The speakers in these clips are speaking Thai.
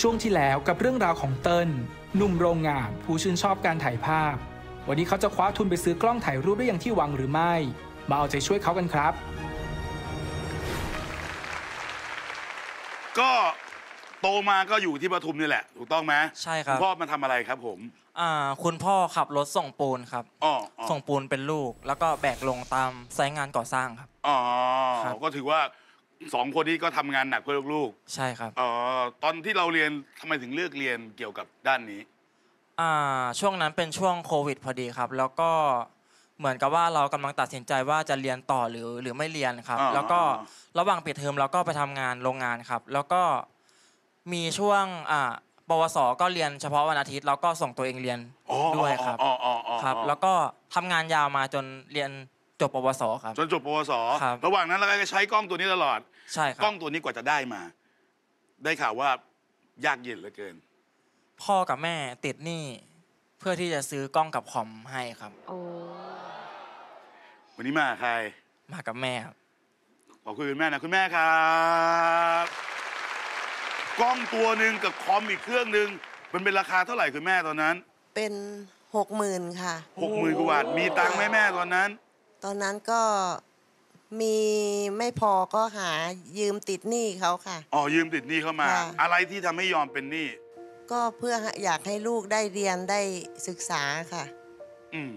ช่วงที่แล้วกับเรื่องราวของเติ้ลหนุ่มโรงงานผู้ชื่นชอบการถ่ายภาพ วันนี้เขาจะคว้าทุนไปซื้อกล้องถ่ายรูปได้อย่างที่หวังหรือไม่ มาเอาใจช่วยเขากันครับ ก็โตมาก็อยู่ที่ปทุมนี่แหละ ถูกต้องไหมใช่ครับ ณพ่อมาทำอะไรครับผม อ่าคุณพ่อขับรถส่งปูนครับ อ๋ออ๋อส่งปูนเป็นลูก แล้วก็แบกลงตามไซต์งานก่อสร้างครับ อ๋อ ครับ ก็ถือว่า สองคนนี้ก็ทำงานหนักเพื่อลูกใช่ครับๆอ๋อตอนที่เราเรียนทำไมถึงเลือกเรียนเกี่ยวกับด้านนี้ อ่าช่วงนั้นเป็นช่วงโควิดพอดีครับ แล้วก็เหมือนกับว่าเรากำลังตัดสินใจว่าจะเรียนต่อหรือหรือไม่เรียนครับ อ่าแล้วก็อ่าระหว่างปิดเทอมเราก็ไปทำงานโรงงานครับ แล้วก็มีช่วงอ่าปวสก็เรียนเฉพาะวันอาทิตย์แล้วก็ส่งตัวเองเรียนอ๋อด้วยครับอ๋ออ๋ออ๋อครับ แล้วก็ทำงานยาวมาจนเรียน จบปวสครับ จนจบปวสครับ ระหว่างนั้นเราก็ใช้กล้องตัวนี้ตลอด ใช่ครักล้อบงตัวนี้กว่าจะได้มา ได้ข่าวว่ายากเย็นเหลือเกิน พ่อกับแม่ติดหนี้เพื่อที่จะซื้อกล้องกับคอมให้ครับ โอ้วันนี้มากับใคร มากับแม่ครับ ขอบคุณคุณแม่นะคุณแม่ครับกล้องตัวหนึ่งกับคอมอีกเครื่องหนึ่งมันเป็นราคาเท่าไหร่คุณแม่ตอนนั้นเป็นหกหมื่นค่ะ หกหมื่นกว่าบาทมีตังค์ไหมแม่ตอนนั้น ตอนนั้นก็มีไม่พอก็หายืมติดหนี้เขาค่ะ อ๋อยืมติดหนี้เข้ามา ค่ะ อะไรที่ทำให้ยอมเป็นหนี้ก็เพื่ออยากให้ลูกได้เรียนได้ศึกษาค่ะอืม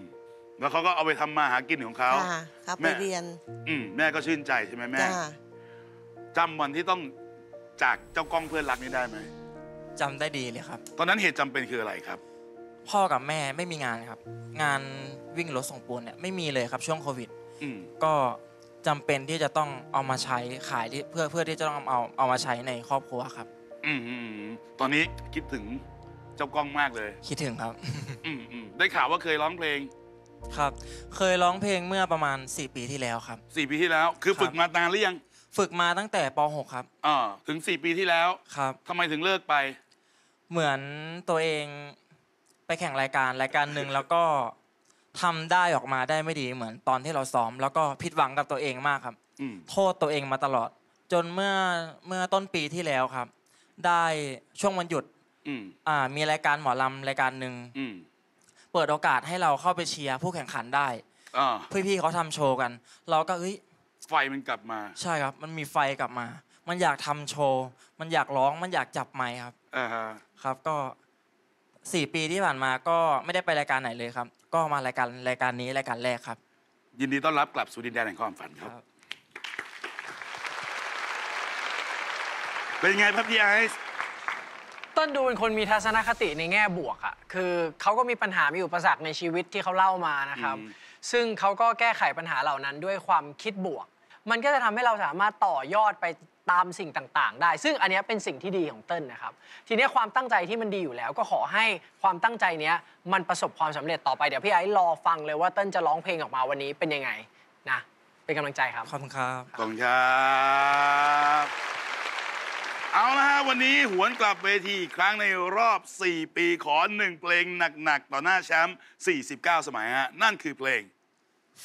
แล้วเขาก็เอาไปทำมาหากินของเขา ค่ะครับแม่ไปเรียนอืมแม่ก็ชื่นใจใช่ไหมแม่จ้าจำวันที่ต้องจากเจ้ากล้องเพื่อนรักนี้ได้ไหมจำได้ดีเลยครับ ตอนนั้นเหตุจำเป็นคืออะไรครับ พ่อกับแม่ไม่มีงานครับ งานวิ่งรถส่งปูนเนี่ยไม่มีเลยครับช่วงโควิด อืมก็จำเป็นที่จะต้องเอามาใช้ขายที่เพื่อเพื่อที่จะต้องเอาเอามาใช้ในครอบครัวครับ อืมอืมอืมตอนนี้คิดถึงเจ้ากล้องมากเลย คิดถึงครับ อืมอืมได้ข่าวว่าเคยร้องเพลงครับ เคยร้องเพลงเมื่อประมาณ 4 ปีที่แล้วครับ สี่ปีที่แล้ว คือครับฝึกมานานหรือยังฝึกมาตั้งแต่ป .6 ครับอ่าถึงสี่ปีที่แล้วครับ ทำไมถึงเลิกไป เหมือนตัวเอง ไปแข่งรายการรายการหนึ่งแล้วก็ทำได้ออกมาได้ไม่ดีเหมือนตอนที่เราซ้อม แล้วก็ผิดหวังกับตัวเองมากครับ อืม โทษตัวเองมาตลอด จนเมื่อเมื่อต้นปีที่แล้วครับ ได้ช่วงวันหยุดอืม อ่ามีรายการหมอลำรายการหนึ่งอืมเปิดโอกาสให้เราเข้าไปเชียร์ผู้แข่งขันได้ อ่าพี่ๆเขาทำโชว์กัน เราก็เอ้ย ไฟมันกลับมาใช่ครับ มันมีไฟกลับมา มันอยากทำโชว์ มันอยากร้อง มันอยากจับไมค์ครับ อ่าฮะ ครับ ก็ สี่ปีที่ผ่านมาก็ไม่ได้ไปรายการไหนเลยครับ ก็มารายการรายการนี้รายการแรกครับ ยินดีต้อนรับกลับสู่ดินแดนแห่งความฝันครับเป็นไงครับพี่ไอซ์ต้นดูเป็นคนมีทัศนคติในแง่บวกอะคือเขาก็มีปัญหา มีอุปสรรคในชีวิตที่เขาเล่ามานะครับอืมซึ่งเขาก็แก้ไขปัญหาเหล่านั้นด้วยความคิดบวก มันก็จะทำให้เราสามารถต่อยอดไป ตามสิ่งต่างๆ ได้ ซึ่งอันเนี้ยเป็นสิ่งที่ดีของเติ้ลนะครับ ทีเนี้ยความตั้งใจที่มันดีอยู่แล้ว ก็ขอให้ความตั้งใจเนี้ยมันประสบความสำเร็จต่อไป เดี๋ยวพี่ไอ้รอฟังเลยว่าเติ้ลจะร้องเพลงออกมาวันนี้เป็นยังไงนะ เป็นกำลังใจครับ ขอบคุณครับ ขอบคุณครับเอาละฮะวันนี้หวนกลับเวทีอีกครั้งในรอบ 4 ปีขอหนึ่งเพลงหนักๆ ต่อหน้าแชมป์ 49 สมัยฮะ นั่นคือเพลง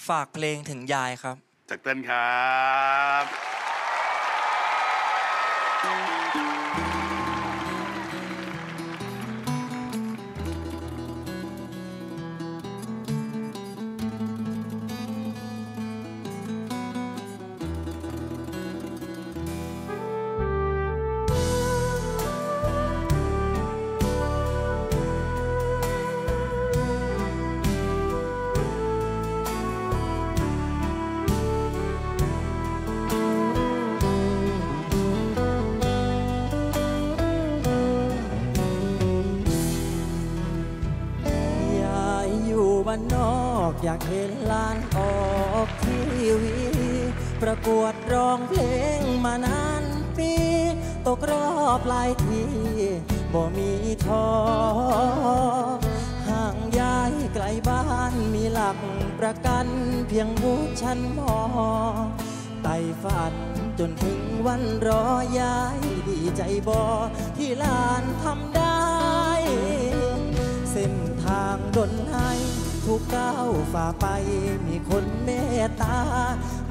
ฝากเพลงถึงยายครับ จากเต้นครับ ย ทอห่างย้ายไกลบ้านมีหลักประกันเพียงบุชันมอไต่ฝันจนถึงวันรอย้ายดีใจบอที่ลานทำได้ เส้นทางดนให้ทุกก้าวฝ่าไปมีคนเมตตา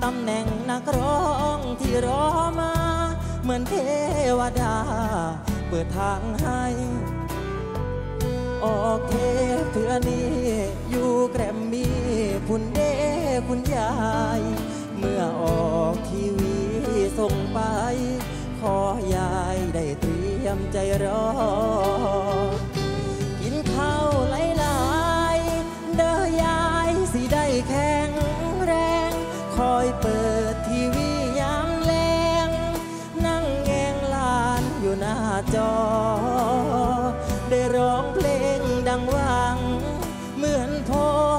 ตำแหน่งนักร้องที่รอมา เหมือนเทวดา เปิดทางให้ ออกเทปเถือนี้อยู่แกรมมี่คุณเด้คุณยาย เมื่อออกทีวีส่งไป ขอยายได้เตรียมใจรอ กินข้าวหลายๆเด้อยายสิได้แข็งแรง คอยเปิดทีวียามแลงนั่งแงงลานอยู่หน้าจอ ได้ร้องเพลงังวัง เหมือนพ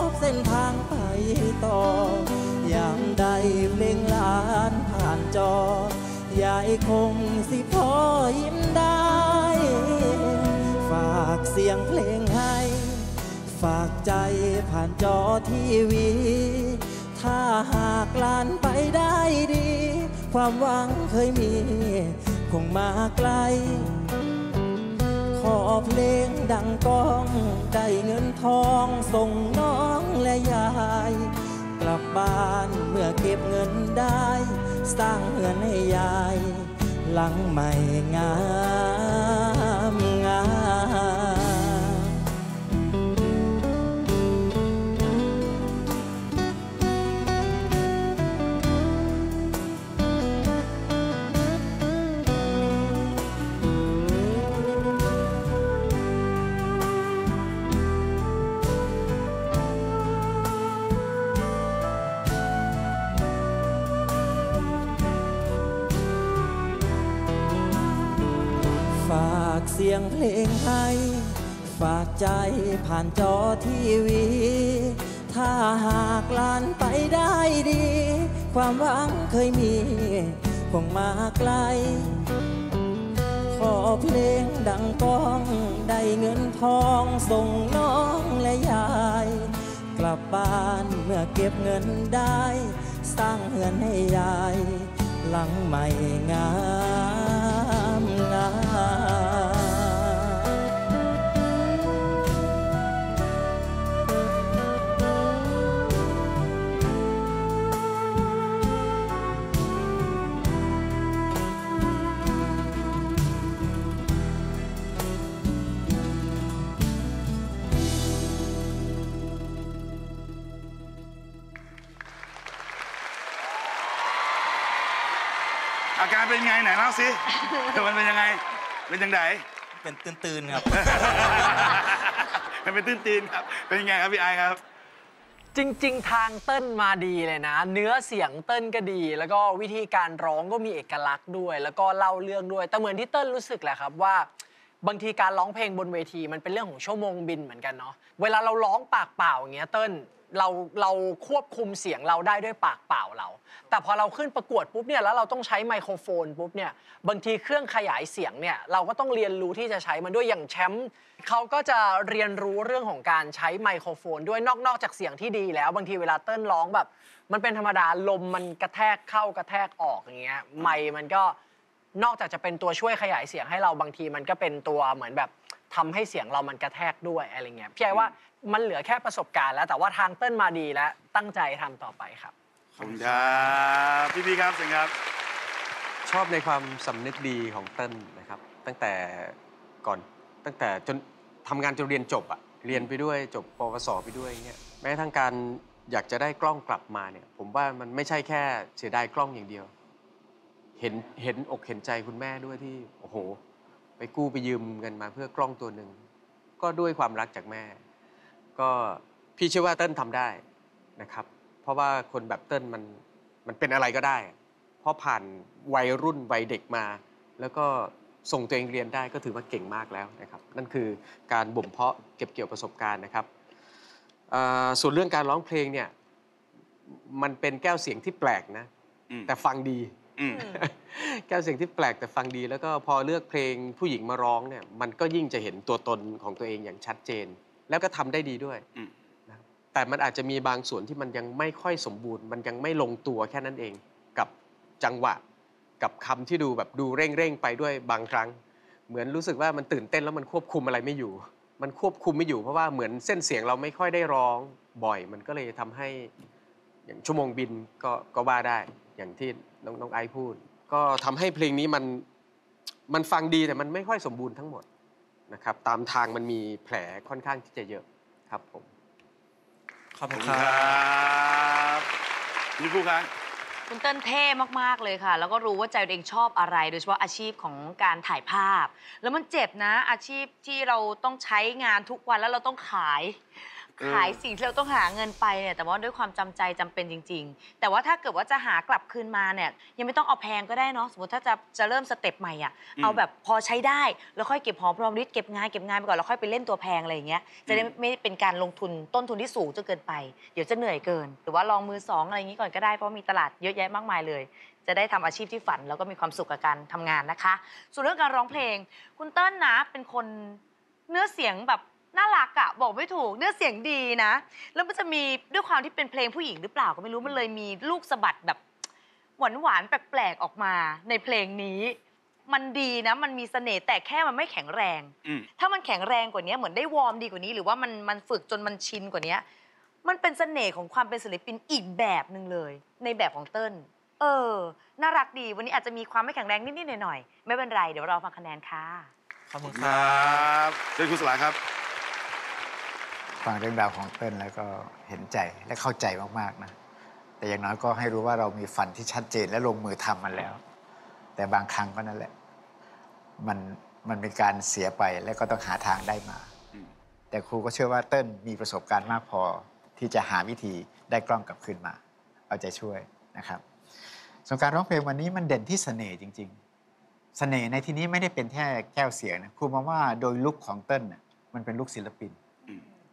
บเส้นทางไปต่อ อย่ามใดเพลงลานผ่านจอยายคงสิพอยิ้มได้ ฝากเสียงเพลงให้ ฝากใจผ่านจอทีวี ถ้าหากลานไปได้ดี ความหวังเคยมี คงมาไกล ขอเพลงดังก้องได้เงินทองส่งน้องและยาย กลับบ้านเมื่อเก็บเงินได้ สร้างเงินให้ยาย หลังใหม่งาน สียงเพลงให้ ฝากใจผ่านจอทีวี ถ้าหากลานไปได้ดี ความหวังเคยมีคงมาไกล ขอเพลงดังก้อง ได้เงินทองส่งน้องและยาย กลับบ้านเมื่อเก็บเงินได้ สร้างเงินให้ยาย หลังใหม่งาม การเป็นไงไหนเล่าสิมันเป็นยังไง เป็นยังไงเป็นตื่นๆครับ มันเป็นตื้นตีนครับ เป็นยังไงครับพี่ไอซ์ครับ จริง ๆ ทางเต้นมาดีเลยนะ เนื้อเสียงเต้นก็ดี แล้วก็วิธีการร้องก็มีเอกลักษณ์ด้วย แล้วก็เล่าเรื่องด้วย แต่เหมือนที่เต้นรู้สึกแหละครับว่าบางทีการร้องเพลงบนเวทีมันเป็นเรื่องของชั่วโมงบินเหมือนกันเนาะ เวลาเราร้องปากเปล่าอย่างเงี้ยเต้น เราเราควบคุมเสียงเราได้ด้วยปากเปล่าเรา แต่พอเราขึ้นประกวดปุ๊บเนี่ยแล้วเราต้องใช้ไมโครโฟนปุ๊บเนี่ยบางทีเครื่องขยายเสียงเนี่ยเราก็ต้องเรียนรู้ที่จะใช้มันด้วยอย่างแชมป์เขาก็จะเรียนรู้เรื่องของการใช้ไมโครโฟน ด้วยนอกนอกจากเสียงที่ดีแล้ว บางทีเวลาเต้นร้องแบบ มันเป็นธรรมดาลมมันกระแทกเข้ากระแทกออกอย่างเงี้ยไมค์มันก็นอกจากจะเป็นตัวช่วยขยายเสียงให้เราบางทีมันก็เป็นตัวเหมือนแบบทำให้เสียงเรามันกระแทกด้วยอะไรเงี้ยพี่ไอ้ว่า มันเหลือแค่ประสบการณ์แล้ว แต่ว่าทางเต้นมาดีแล้วตั้งใจทำต่อไปครับ ขอบคุณครับพี่พี่ครับเสิงครับ ชอบในความสำนึกดีของเติ้ลนะครับ ตั้งแต่ก่อนตั้งแต่จนทำงานจนเรียนจบอะเรียนไปด้วยจบปวสไปด้วยเงี้ยแม้กระทั่งการอยากจะได้กล้องกลับมาเนี่ยผมว่ามันไม่ใช่แค่เสียดายกล้องอย่างเดียว เห็นเห็นอกเห็นใจคุณแม่ด้วยที่โอ้โห ไปกู้ไปยืมเงินมาเพื่อกล้องตัวหนึ่งก็ด้วยความรักจากแม่ ก็พี่เชื่อว่าเติ้ลทำได้นะครับ เพราะว่าคนแบบเติ้ลมันมันเป็นอะไรก็ได้ เพราะผ่านวัยรุ่นวัยเด็กมา แล้วก็ส่งตัวเองเรียนได้ก็ถือว่าเก่งมากแล้วนะครับ นั่นคือการบ่มเพาะเก็บเกี่ยวประสบการณ์นะครับอ่าส่วนเรื่องการร้องเพลงเนี่ยมันเป็นแก้วเสียงที่แปลกนะ อืม แต่ฟังดี อืม แก้วเสียงที่แปลกแต่ฟังดี แล้วก็พอเลือกเพลงผู้หญิงมาร้องเนี่ยมันก็ยิ่งจะเห็นตัวตนของตัวเองอย่างชัดเจน แล้วก็ทำได้ดีด้วยอืมนะครับแต่มันอาจจะมีบางส่วนที่มันยังไม่ค่อยสมบูรณ์ มันยังไม่ลงตัวแค่นั้นเองกับจังหวะ กับคำที่ดูแบบดูเร่งเร่งๆไปด้วยบางครั้ง เหมือนรู้สึกว่ามันตื่นเต้นแล้วมันควบคุมอะไรไม่อยู่ มันควบคุมไม่อยู่เพราะว่าเหมือนเส้นเสียงเราไม่ค่อยได้ร้องบ่อย มันก็เลยทำให้อย่างชั่วโมงบินก็ก็ว่าได้อย่างที่น้องน้องไอซ์พูด ก็ทำให้เพลงนี้มันมันฟังดีแต่มันไม่ค่อยสมบูรณ์ทั้งหมด นะครับตามทางมันมีแผลค่อนข้างที่จะเยอะครับผม ขอบขอบคุณคุณคครับรับนี่ครูครับคุณเติ้ลเท่มาก ๆ เลยค่ะ แล้วก็รู้ว่าใจตัวเองชอบอะไร โดยเฉพาะอาชีพของการถ่ายภาพ แล้วมันเจ็บนะ อาชีพที่เราต้องใช้งานทุกวันแล้วเราต้องขายเออ ขายสิ่งที่เราต้องหาเงินไปเนี่ยแต่ว่าด้วยความจำใจจำเป็นจริง ๆ แต่ว่าถ้าเกิดว่าจะหากลับคืนมาเนี่ยยังไม่ต้องเอาแพงก็ได้เนาะสมมติถ้าจะจะเริ่มสเต็ปใหม่อะเอาแบบพอใช้ได้แล้วค่อยเก็บหอมรอมริบเก็บงานเก็บงานไปก่อนแล้วค่อยไปเล่นตัวแพงอะไรอย่างเงี้ยจะได้ไม่เป็นการลงทุนต้นทุนที่สูงจนเกินไป เดี๋ยวจะเหนื่อยเกิน หรือว่าลองมือสองอะไรอย่างงี้ก่อนก็ได้เพราะมีตลาดเยอะแยะมากมายเลยจะได้ทำอาชีพที่ฝันแล้วก็มีความสุขกับการทำงานนะคะ ส่วนเรื่องการร้องเพลง คุณเติ้ลนะเป็นคนเนื้อเสียงแบบ น่ารักอะบอกไม่ถูกเนื้อเสียงดีนะ แล้วมันจะมีด้วยความที่เป็นเพลงผู้หญิงหรือเปล่าก็ไม่รู้มันเลยมีลูกสะบัดแบบหวานหวานๆแปลกๆออกมาในเพลงนี้ มันดีนะ มันมีเสน่ห์แต่แค่มันไม่แข็งแรง อืม ถ้ามันแข็งแรงกว่านี้เหมือนได้วอร์มดีกว่านี้ หรือว่ามันมันฝึกจนมันชินกว่านี้มันเป็นเสน่ห์ของความเป็นศิลปินอีกแบบหนึ่งเลย ในแบบของเติ้ลเออ น่ารักดีวันนี้อาจจะมีความไม่แข็งแรงนิดๆหน่อยๆไม่เป็นไร เดี๋ยวเราฟังคะแนนค่ะ ขอบคุณคครรัับบเชิญคุณสลาครับ ฟังเรื่องราวของเติ้ลแล้วก็เห็นใจและเข้าใจมากๆนะ แต่อย่างน้อยก็ให้รู้ว่าเรามีฝันที่ชัดเจนและลงมือทำมันแล้ว แต่บางครั้งก็นั่นแหละ มันมันเป็นการเสียไปแล้วก็ต้องหาทางได้มา แต่ครูก็เชื่อว่าเติ้ลมีประสบการณ์มากพอที่จะหาวิธีได้กล้องกลับคืนมา เอาใจช่วยนะครับส่วนการร้องเพลงวันนี้มันเด่นที่เสน่ห์จริง ๆ เสน่ห์ในที่นี้ไม่ได้เป็นแค่แก้วเสียงนะครูมองว่าโดยลุคของเติ้ลน่ะมันเป็นลุคศิลปิน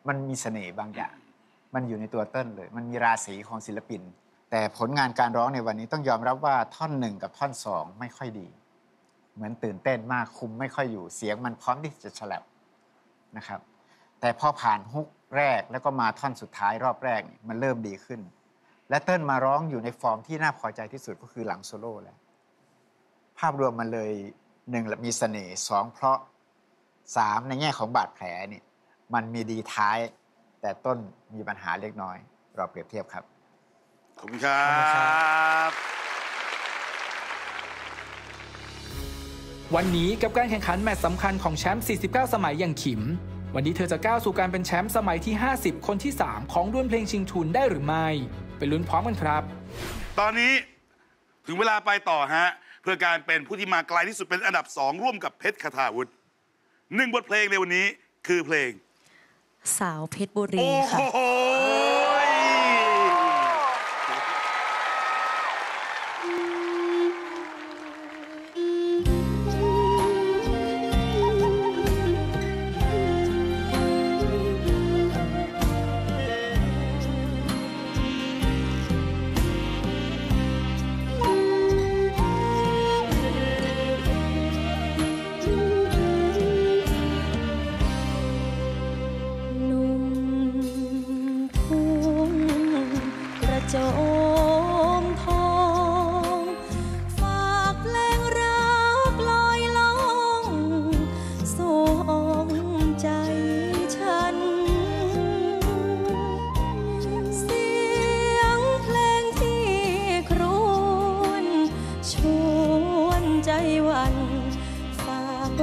มมันมีเสน่ห์บางอย่าง มันอยู่ในตัวเติ้ลเลย มันมีราศีของศิลปิน แต่ผลงานการร้องในวันนี้ต้องยอมรับว่าท่อนหนึ่งกับท่อนสองไม่ค่อยดี เหมือนตื่นเต้นมากคุมไม่ค่อยอยู่เสียงมันพร้อมที่จะฉลับนะครับ แต่พอผ่านฮุกแรกแล้วก็มาท่อนสุดท้ายรอบแรกนี่มันเริ่มดีขึ้น และเติ้ลมาร้องอยู่ในฟอร์มที่น่าพอใจที่สุดก็คือหลังโซโล่แล้วภาพรวมมันเลยหนึ่งมีเสน่ห์สองเพราะสามในแง่ของบาดแผลเนี่ย มันมีดีท้าย แต่ต้นมีปัญหาเล็กน้อย เราเปรียบเทียบครับ ขอบคุณครับวันนี้กับการแข่งขันแมตช์สำคัญของแชมป์ 49 สมัยอย่างขิม วันนี้เธอจะก้าวสู่การเป็นแชมป์สมัยที่ 50 คนที่ 3 ของดวลเพลงชิงทุนได้หรือไม่ ไปลุ้นพร้อมกันครับ ตอนนี้ถึงเวลาไปต่อฮะ เพื่อการเป็นผู้ที่มาไกลที่สุดเป็นอันดับสองร่วมกับเพชรคาถาวุฒิหนึ่งบทเพลงในวันนี้คือเพลง สาวเพชรบุรีค่ะ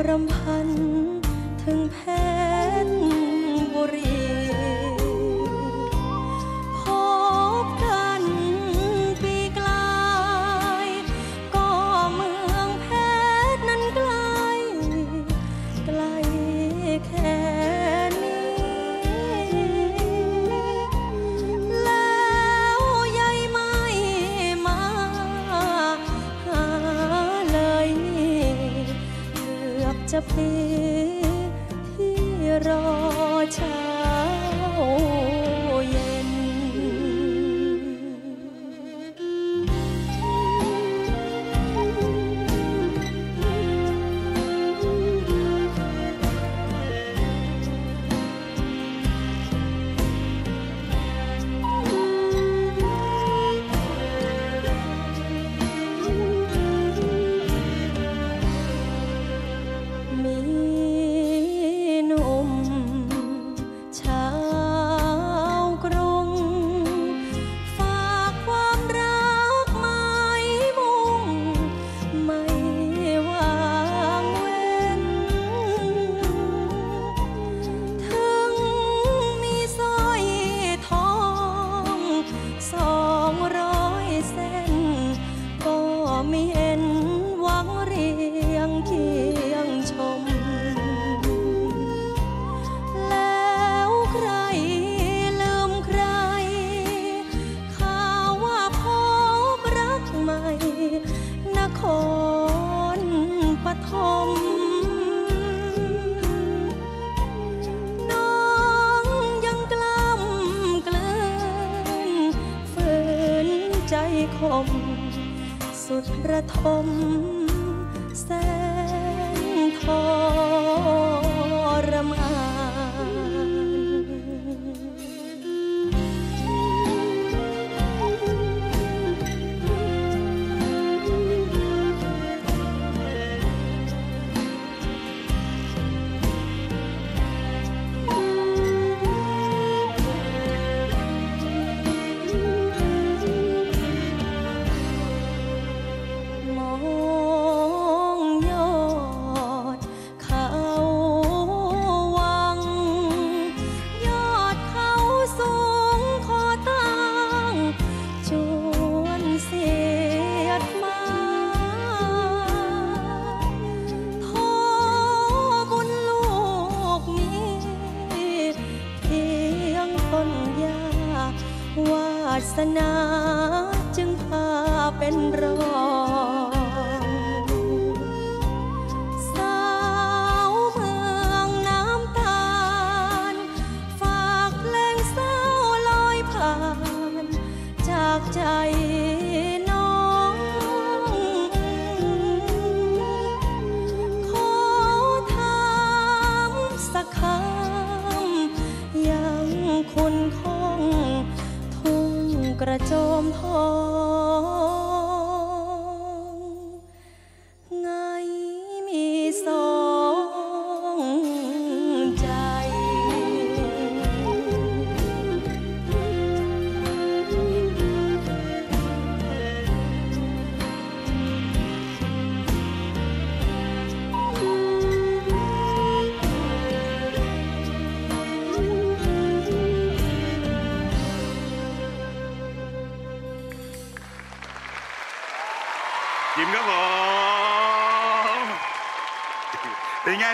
รำพันถึ ระทม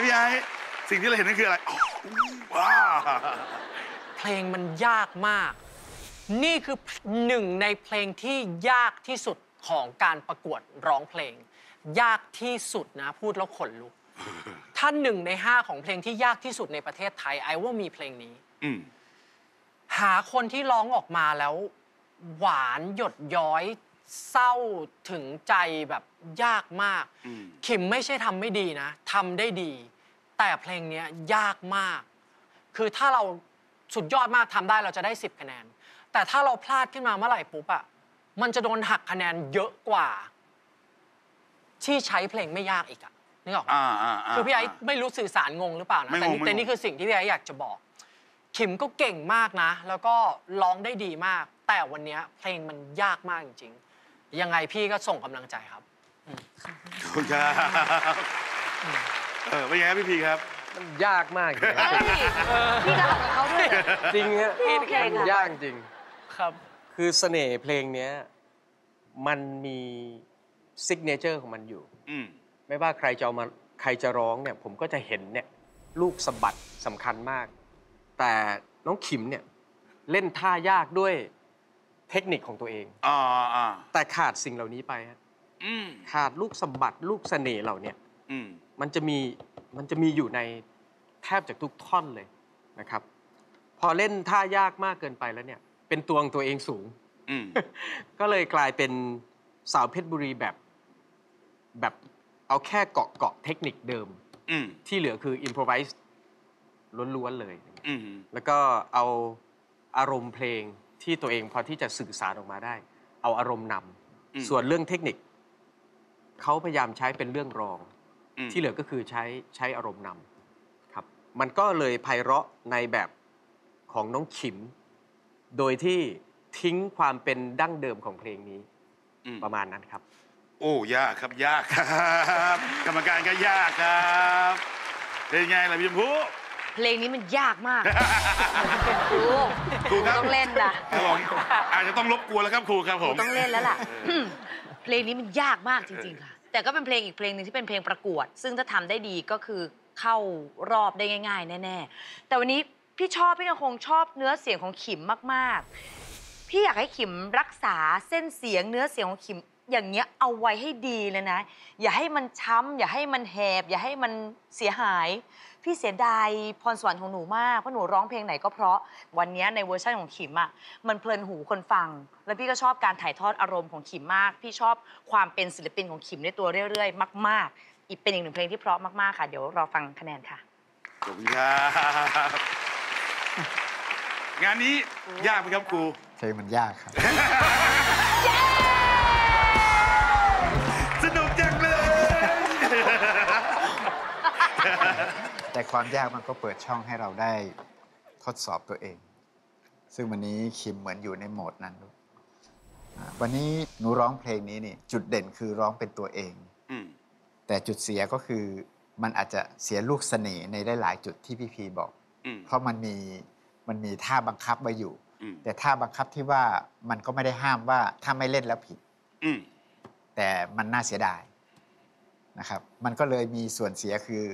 พี่ไอ้สิ่งที่เราเห็นนั่นคืออะไรอ๋อว้าวเพลงมันยากมาก นี่คือหนึ่งในเพลงที่ยากที่สุดของการประกวดร้องเพลง ยากที่สุดนะพูดแล้วขนลุกถ้าหนึ่งในห้าของเพลงที่ยากที่สุดในประเทศไทยไอ้ว่ามีเพลงนี้อืมหาคนที่ร้องออกมาแล้ว หวานหยดย้อยเศร้าถึงใจแบบยากมากอืมขิมไม่ใช่ทำไม่ดีนะทำได้ดี แต่เพลงเนี้ยยากมาก คือถ้าเราสุดยอดมากทำได้เราจะได้ 10 คะแนน แต่ถ้าเราพลาดขึ้นมาเมื่อไหร่ปุ๊บอะมันจะโดนหักคะแนนเยอะกว่า ที่ใช้เพลงไม่ยากอีกอะนึกออกปะอ่าอ่าาคือพี่ไอ้ไม่รู้สื่อสารงงหรือเปล่านะไม่งงแต่นี่ไม่งงแต่นี่คือสิ่งที่พี่ไอ้อยากจะบอก ขิมก็เก่งมากนะ แล้วก็ร้องได้ดีมาก แต่วันเนี้ยเพลงมันยากมากจริงๆ ยังไงพี่ก็ส่งกำลังใจครับขอบคุณครับ เออเป็นไงครับพี่พีครับ มันยากมากเลยเฮ้ยพี่ก็ทำกับเขาด้วยเหรอ จริงฮะโอเคค่ะ มันยากจริง ครับ คือเสน่ห์เพลงเนี้ยมันมี signature ของมันอยู่ อืมไม่ว่าใครจะเอามาใครจะร้องเนี่ย ผมก็จะเห็นเนี่ยลูกสะบัดสำคัญมาก แต่น้องขิมเนี่ยเล่นท่ายากด้วยเทคนิคของตัวเอง อ่าอ่าแต่ขาดสิ่งเหล่านี้ไปฮะอืมขาดลูกสะบัดลูกเสน่ห์เหล่าเนี่ยอืม มันจะมีมันจะมีอยู่ในแทบจากทุกท่อนเลยนะครับ พอเล่นท่ายากมากเกินไปแล้วเนี่ย เป็นตัวของตัวเองสูงอืมก็เลยกลายเป็นสาวเพชรบุรีแบบ แบบเอาแค่เกาะเกาะเทคนิคเดิมอืมที่เหลือคืออิ p พ o ไวส์ล้วนๆเลยอืมแล้วก็เอาอารมณ์เพลงที่ตัวเองพอที่จะสื่อสารออกมาได้ เอาอารมณ์นำอืมส่วนเรื่องเทคนิคเขาพยายามใช้เป็นเรื่องรองอืม ที่เหลือก็คือใช้ใช้อารมณ์นำครับ มันก็เลยไพเราะในแบบของน้องขิม โดยที่ทิ้งความเป็นดั้งเดิมของเพลงนี้อืมประมาณนั้นครับ โอ้ยากครับยากครับ กรรมการก็ยากครับเป็นไงล่ะพี่ชมพู่เพลงนี้มันยากมากครูครูครับต้องเล่นนะครับผมอาจจะต้องรบกวนแล้วครับครูครับผมต้องเล่นแล้วล่ะเพลงนี้มันยากมากจริงๆค่ะ แต่ก็เป็นเพลงอีกเพลงหนึ่งที่เป็นเพลงประกวด ซึ่งถ้าทำได้ดีก็คือเข้ารอบได้ง่าย ๆ แน่ ๆ แต่วันนี้พี่ชอบพี่ยังคงชอบเนื้อเสียงของขิมมากๆ พี่อยากให้ขิมรักษาเส้นเสียงเนื้อเสียงของขิมอย่างเงี้ยเอาไว้ให้ดีเลยนะ อย่าให้มันช้ำอย่าให้มันแหบ อย่าให้มันเสียหาย พี่เสียดายพรสวรรค์ของหนูมาก เพราะหนูร้องเพลงไหนก็เพราะวันเนี้ยในเวอร์ชันของขิมอะมันเพลินหูคนฟัง แล้วพี่ก็ชอบการถ่ายทอดอารมณ์ของขิมมาก พี่ชอบความเป็นศิลปินของขิมในตัวเรื่อย ๆ มาก ๆ อีกเป็นอีกหนึ่งเพลงที่เพราะมากๆค่ะ เดี๋ยวรอฟังคะแนนค่ะขอบคุณครับงานนี้ยากไหมครับครูเพลงมันยากครับสนุกจังเลย แต่ความยากมันก็เปิดช่องให้เราได้ทดสอบตัวเอง ซึ่งวันนี้คิมเหมือนอยู่ในโหมดนั้นลูกอ่าวันนี้หนูร้องเพลงนี้นี่ จุดเด่นคือร้องเป็นตัวเองอืมแต่จุดเสียก็คือมันอาจจะเสียลูกเสน่ห์ในหลายๆจุดที่พี่พีบอกอืมเพราะมันมีมันมีท่าบังคับไว้อยู่อืมแต่ท่าบังคับที่ว่ามันก็ไม่ได้ห้ามว่าถ้าไม่เล่นแล้วผิดอืมแต่มันน่าเสียดายนะครับ มันก็เลยมีส่วนเสียคือ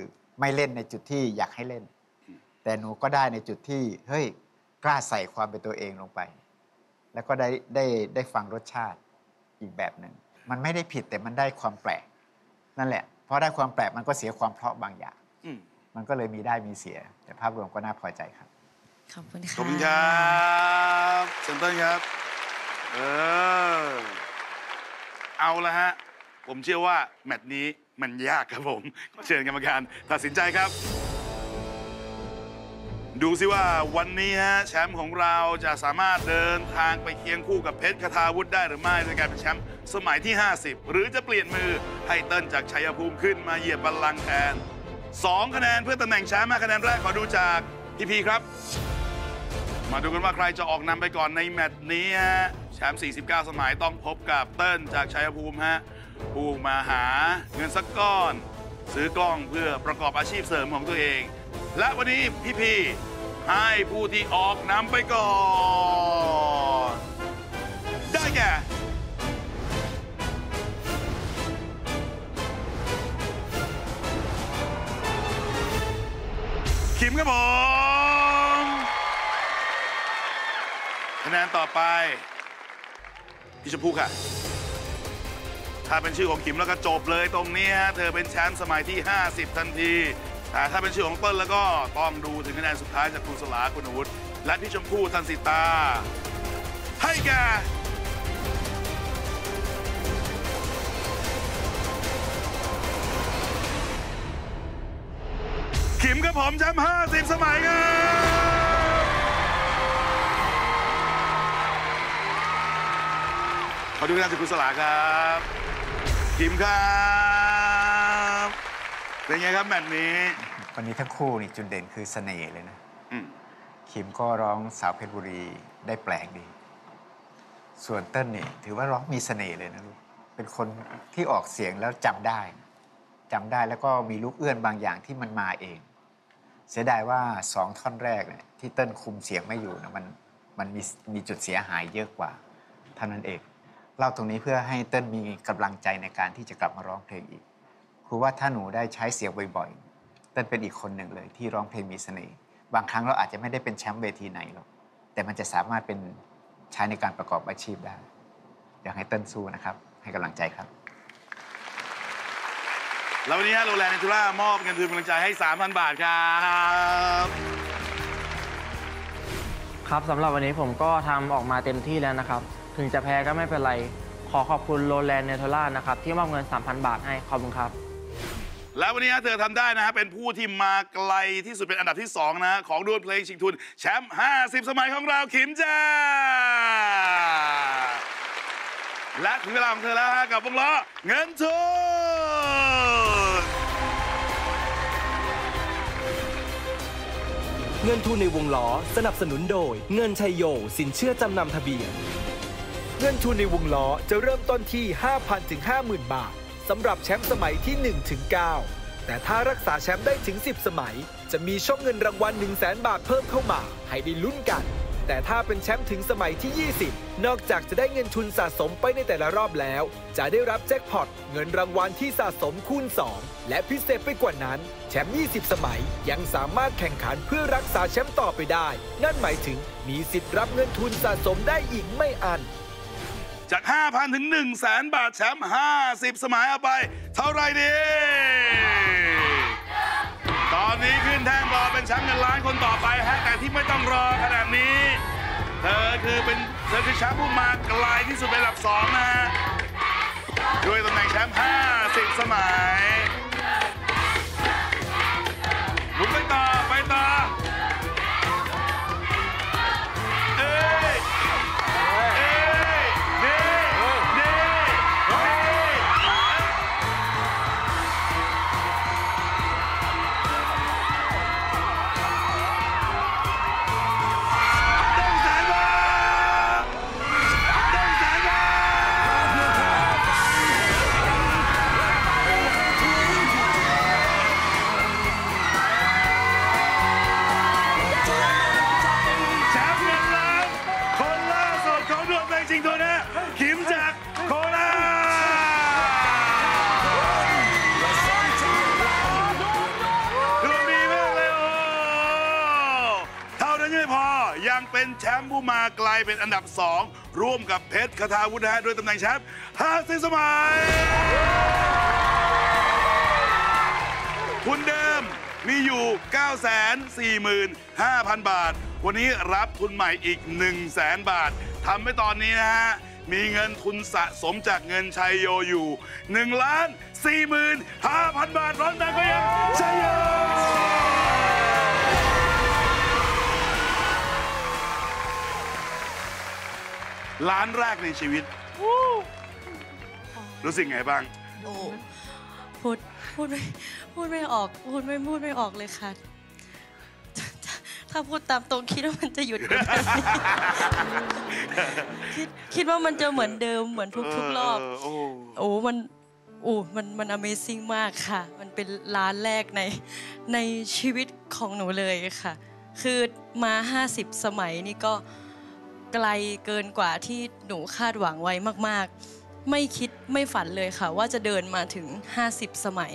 ไม่เล่นในจุดที่อยากให้เล่น แต่หนูก็ได้ในจุดที่เฮ้ยกล้าใส่ความเป็นตัวเองลงไป แล้วก็ได้ได้ได้ฟังรสชาติอีกแบบหนึ่งมันไม่ได้ผิดแต่มันได้ความแปลก นั่นแหละเพราะได้ความแปลกมันก็เสียความเพราะบางอย่างอืมมันก็เลยมีได้มีเสีย แต่ภาพรวมก็น่าพอใจครับขอบคุณค่ะขอบคุณครับเซนเตอร์ครับเออเอาละฮะ ผมเชื่อว่าแมตช์นี้ มันยากครับผมเชิญกรรมการตัดสินใจครับ ดูสิว่าวันนี้ฮะแชมป์ของเราจะสามารถเดินทางไปเคียงคู่กับเพชรคาทาวุฒิได้หรือไม่ในการเป็นแชมป์สมัยที่ 50 หรือจะเปลี่ยนมือให้เติ้ลจากชัยภูมิขึ้นมาเหยียบบัลลังก์แทน2คะแนนเพื่อตำแหน่งแชมป์มาคะแนนแรกขอดูจากพี่พีครับ มาดูกันว่าใครจะออกนำไปก่อนในแมตช์นี้ฮะแชมป์49 สมัยต้องพบกับเติ้ลจากชัยภูมิฮะ ผู้มาหาเงินสักก้อน ซื้อกล้องเพื่อประกอบอาชีพเสริมของตัวเอง และวันนี้พี่พีให้ผู้ที่ออกนำไปก่อน ได้แก่ขิมครับผมคะแนนต่อไปพี่ชมพู่ค่ะ ถ้าเป็นชื่อของขิมแล้วก็จบเลยตรงนี้ฮะเธอเป็นแชมป์สมัยที่ 50 ทันทีแต่ถ้าเป็นชื่อของเปิ้ลแล้วก็ต้องดูถึงคะแนนสุดท้ายจากครูสลาคุณอาวุฒิและพี่ชมพู่ทันสิตา ให้แกขิมครับผมแชมป์50 สมัยครับขอดูคะแนนจากครูสลาครับ ขิมครับเป็นไงครับแมตช์นี้ วันนี้ทั้งคู่นี่จุดเด่นคือเสน่ห์เลยนะอืมคิมก็ร้องสาวเพชรบุรีได้แปลกดี ส่วนเต้นนี่ถือว่าร้องมีเสน่ห์เลยนะลูกเป็นคนที่ออกเสียงแล้วจำได้จำได้แล้วก็มีลูกเอื้อนบางอย่างที่มันมาเอง เสียดายว่าสองท่อนแรกเนี่ยที่เต้นคุมเสียงไม่อยู่นะมันมันมีมีจุดเสียหายเยอะกว่าเท่านั้นเอง เล่าตรงนี้เพื่อให้เต้นมีกำลังใจในการที่จะกลับมาร้องเพลงอีก ครูว่าถ้าหนูได้ใช้เสียงบ่อยๆ เต้นเป็นอีกคนหนึ่งเลยที่ร้องเพลงมีเสน่ห์ บางครั้งเราอาจจะไม่ได้เป็นแชมป์เวทีไหนหรอก แต่มันจะสามารถเป็นใช้ในการประกอบอาชีพได้ อยากให้เต้นสู้นะครับ ให้กำลังใจครับ แล้ววันนี้ฮะโรแลนด์เนทูล่ามอบเงินทุนกำลังใจให้ 3,000 บาทครับครับสำหรับวันนี้ผมก็ทำออกมาเต็มที่แล้วนะครับ ถึงจะแพ้ก็ไม่เป็นไร ขอขอบคุณโรแลนด์เนโทล่านะครับ ที่มอบเงิน 3,000 บาทให้ ขอบคุณครับ แล้ววันนี้ฮะเธอทำได้นะฮะเป็นผู้ที่มาไกลที่สุดเป็นอันดับที่ 2 นะ ของดวลเพลงชิงทุน แชมป์ 50 สมัยของเราขิมจ้า และถึงเวลาของเธอแล้วฮะกับวงล้อเงินทุน เงินทุนในวงล้อสนับสนุนโดย เงินชัยโย สินเชื่อจำนำทะเบียน เงินทุนในวงล้อจะเริ่มต้นที่ 5,000ถึง50,000 บาทสำหรับแชมป์สมัยที่1ถึง9แต่ถ้ารักษาแชมป์ได้ถึง 10 สมัย จะมีช่องเงินรางวัล 1 0 0 0 0แบาทเพิ่มเข้ามา ให้ได้ลุ้นกัน แต่ถ้าเป็นแชมป์ถึงสมัยที่ 20 นอกจากจะได้เงินทุนสะสมไปในแต่ละรอบแล้ว จะได้รับแจ็คพอตเงินรางวัลที่สะสมคูณ 2 และพิเศษไปกว่านั้น แชมป์ 20 สมัยยังสามารถแข่งขันเพื่อรักษาแชมป์ต่อไปได้ นั่นหมายถึงมีสิทธิ์รับเงินทุนสะสมได้อีกไม่อัน จาก 5,000 ถึง 1 0 0 0 0แสนบาทแชมป์50 สมัยเอาไป เท่าไรดี ตอนนี้ขึ้นแท่นรอเป็นแชมป์เงินล้านคนต่อไปฮะแต่ที่ไม่ต้องรอขนาดนี้ เธอคือเป็นเธอคือแชมป์ผู้มาไกลที่สุดเป็นหลับสองนะฮะด้วยตำแหน่งแชมป์50 สมัย เป็นแชมป์ผู้มาไกลเป็นอันดับ 2 ร่วมกับเพชรคาทาวุฒินะฮะด้วยตำแหน่งแชมป์50สมัยทุนเดิมมีอยู่ 945,000 บาท วันนี้รับทุนใหม่อีก 1 0 0 0 0แบาททำให้ตอนนี้นะฮะ มีเงินทุนสะสมจากเงินชัยโยอยู่1ล้าน45,000 บาทร้อนดังก็ยังชัยโย ล้านแรกในชีวิต รู้สึกไงบ้าง โอ้พูดพูดไม่พูดไม่ออกพูดไม่พูดไม่ออกเลยค่ะ ถ้าถ้าพูดตามตรงคิดว่ามันจะหยุดอยู่ตรงนี้คิดคิดว่ามันจะเหมือนเดิมเหมือนทุกๆรอบ เโอ้โอ้ มัน โอ้ มัน มัน Amazing มากค่ะ มันเป็นร้านแรกใน ในชีวิตของหนูเลยค่ะ คือมา 50 สมัยนี่ก็ ไกลเกินกว่าที่หนูคาดหวังไว้มาก ๆ ไม่คิดไม่ฝันเลยค่ะ ว่าจะเดินมาถึง 50 สมัย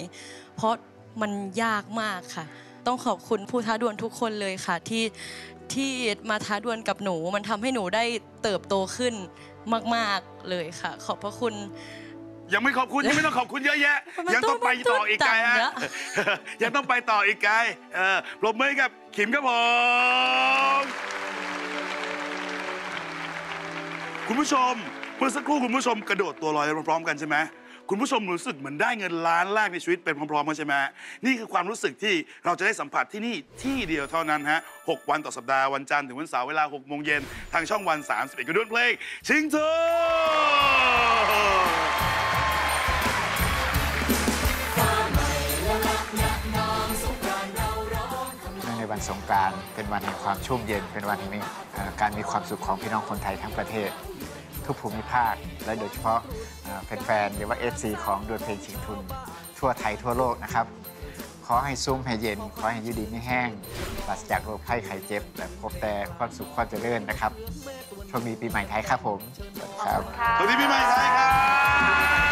เพราะมันยากมากค่ะ ต้องขอบคุณผู้ท้าดวลทุกคนเลยค่ะ ที่ที่มาท้าดวลกับหนู มันทำให้หนูได้เติบโตขึ้นมาก ๆเลยค่ะ ขอบพระคุณ ยังไม่ขอบคุณยังไม่ต้องขอบคุณเยอะแยะ มันยังต้องไปต่ออีกไกลฮะมันต้องยังต้องไปต่ออีกไกลเออปรบมือให้กับขิมครับผม คุณผู้ชมเมื่อสักครู่คุณผู้ชมกระโดดตัวลอยพร้อมๆกันใช่ไหมคุณผู้ชมรู้สึกเหมือนได้เงินล้านแรกในชีวิตเป็นพร้อมๆกันใช่ไหมนี่คือความรู้สึกที่เราจะได้สัมผัสที่นี่ที่เดียวเท่านั้นฮะ6วันต่อสัปดาห์วันจันทร์ถึงวันเสาร์เวลา6โมงเย็นทางช่องวัน 31กระดวนเพลงชิงโชคเนื่องใน วันสงกรานต์เป็นวันแห่งความชุ่มเย็น เป็นวันแห่งการมีความสุขของพี่น้องคนไทยทั้งประเทศ ทุกภูมิภาค และโดยเฉพาะแฟนๆหรือว่า FC ของดวลเพลงชิงทุน ทั่วไทยทั่วโลกนะครับ ขอให้ซุ้มให้เย็น ขอให้ยูดีไม่แห้งปราศจากโรคภัยไข้เจ็บและพบแต่ความสุขความเจริญนะครับโชคดีปีใหม่ไทยครับผมครับสวัสดีปีใหม่ไทยครับ